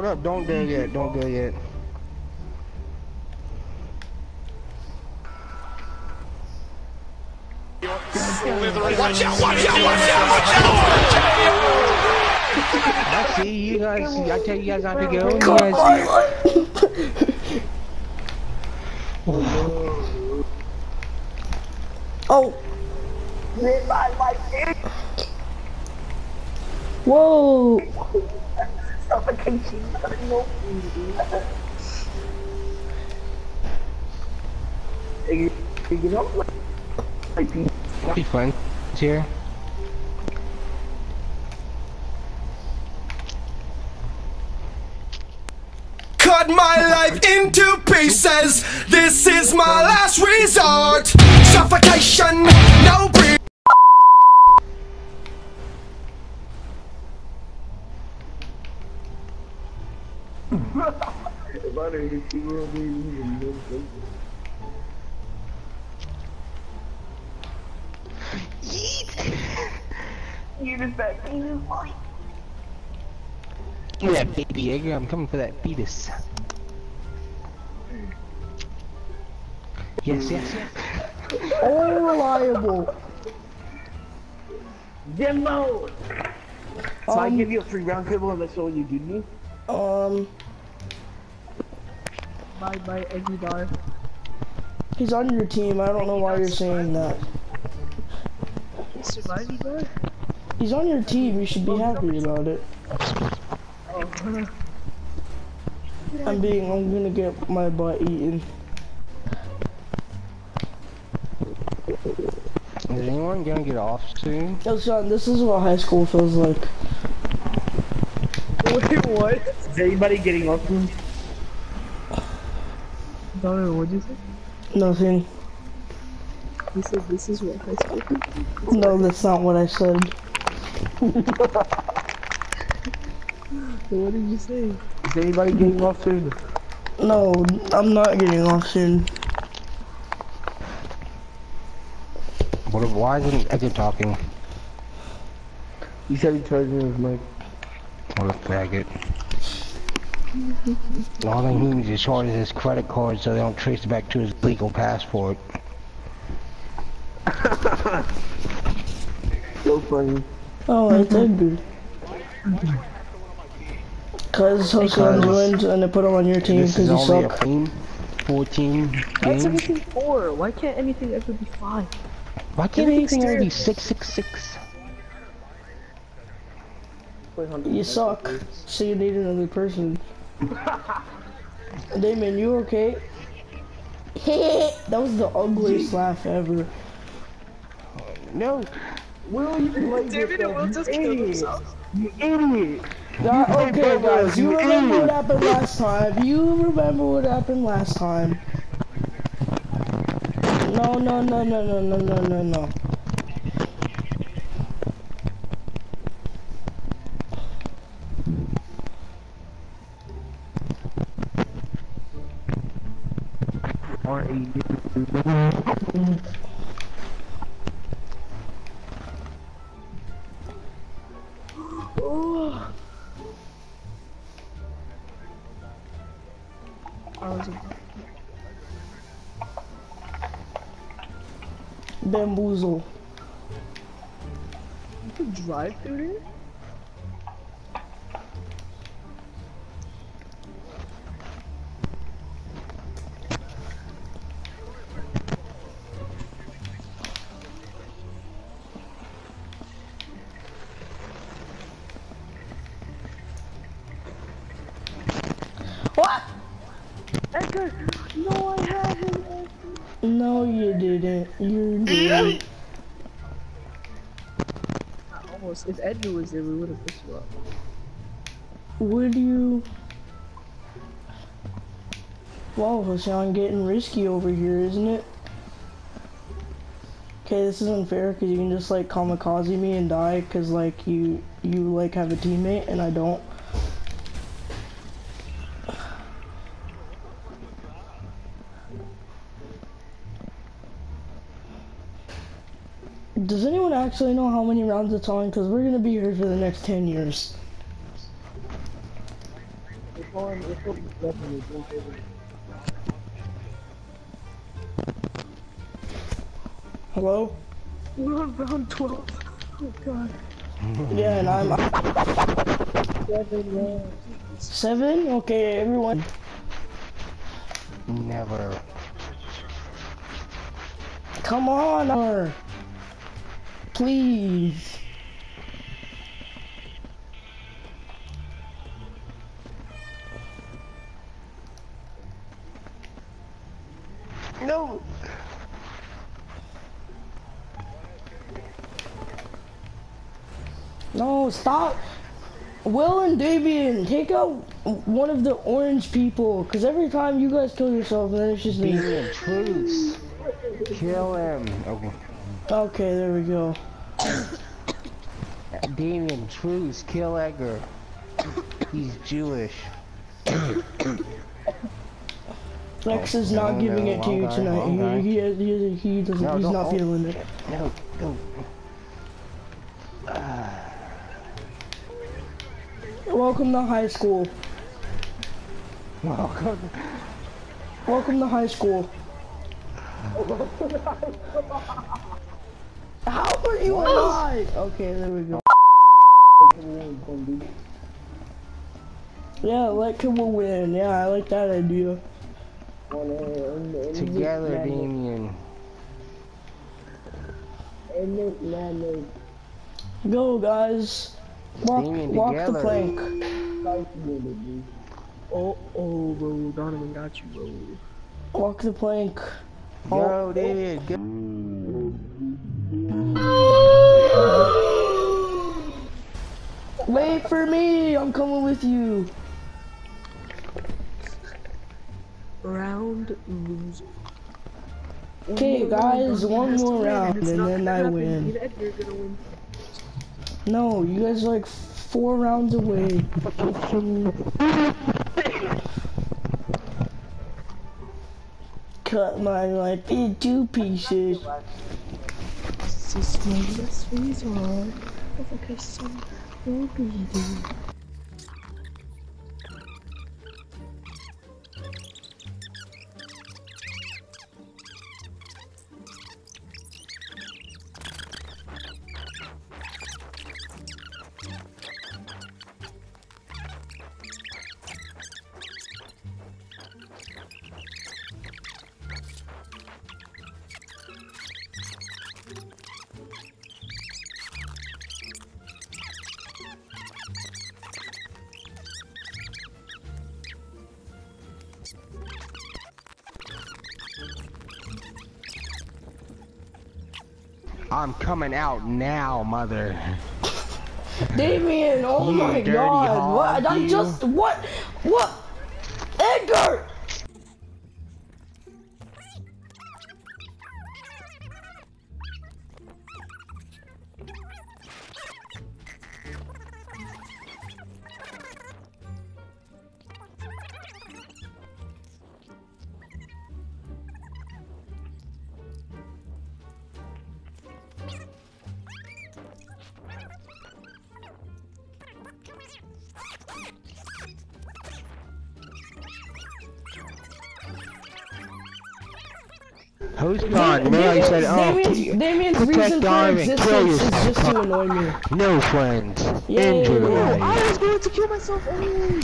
Hold up, don't go yet, don't go yet. Watch out, watch out, watch out, watch out! I see you guys, I tell you guys not to go. You guys, Oh. Whoa. You know, like, be fun. Here. Cut my life into pieces. This is my last resort. Suffocation, no breath. Give me that baby egg, I'm coming for that fetus. Yes, yes, yes. Unreliable. Demo! So I Um, give you a free round table and that's all you give me? Um, Bye bye, Eggy Dar. he's on your team. I don't know why you're saying that. He's surviving, bro? He's on your team. You should be happy about it. Oh, I'm being. I'm gonna get my butt eaten. Is anyone gonna get off soon? Yo, son, this is what high school feels like. wait, what? Is anybody getting off soon? Donna, what'd you say? Nothing. He said this is what I said. is. No, that's not what I said. What did you say? Is anybody getting off soon? No, I'm not getting off soon. What, why isn't Edgar talking? He said he charged me his mic. What a faggot. All they need is short is his credit card so they don't trace it back to his legal passport. So funny. Oh, I did good. Cause Hosan joined and I put him on your team because you only a team, 14 What's games. everything four? Why can't anything ever be five? Why can't everything's anything ever be terrible? 666? You suck. So you need another person. Damon, you okay? that was the ugliest laugh ever. No. Will you play David will yourself, just you kill idiot? himself. You idiot! God, okay, guys, you You remember idiot. what happened last time. You remember what happened last time. No, no, no, no, no, no, no, no, no. Or a Oh. Bamboozle. you could drive through there? No, you didn't. You're doing. Almost. If Edgar was there, we would have pushed you up. Would you? Wow, Hassan, getting risky over here, isn't it? Okay, this is unfair because you can just like kamikaze me and die because like you you like have a teammate and I don't. Does anyone actually know how many rounds it's on? Because we're gonna be here for the next ten years. Hello? We're on round 12. Oh god. Yeah, and I'm seven. Okay, everyone. Never. Come on, or please. No. No, stop. Will and Davian, take out one of the orange people, cause every time you guys kill yourself, and then it's just me. Damien, truce. Kill him. Okay. Okay, there we go. Damien, truce. Kill Edgar. He's Jewish. Lex is oh, no, not giving no, it to you guy, tonight. He, he, he, he doesn't. No, he's not oh. feeling it. No, no. Ah. Welcome to high school. Welcome. Welcome to high school. How are you alive? Okay, there we go. Yeah, like it will win. Yeah, I like that idea. Together, Damien. Go, guys. Walk, Damien, walk the plank. Oh, oh, bro. Donovan got you, bro. Walk the plank. Oh. oh. Go, David. Go. Wait for me. I'm coming with you. Round loser. Okay, guys, one more round, and then I win. Me and Edgar are gonna win. No, you guys are like four rounds away. Cut my life in two pieces. This is my last resort. A custom will be there. I'm coming out now, mother. Damien, oh You my god, what? I just, what? What? Who's gone? Remember you said, oh, Damien's, Damien's protect reason kill yourself. just to annoy me. no friends. Yay. Enjoy. I was going to kill myself anyway.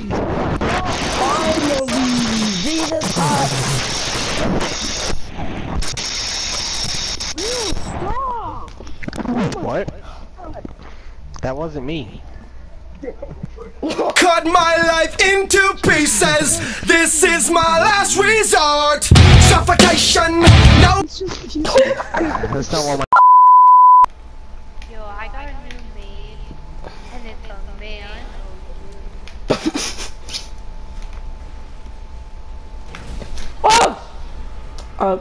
Finally, Jesus hot. Stop! What? That wasn't me. Cut my life into pieces. This is my last resort. Suffocation. No. It's just, That's not what my Yo, I got a new maid, and it's a man. Oh! Uh,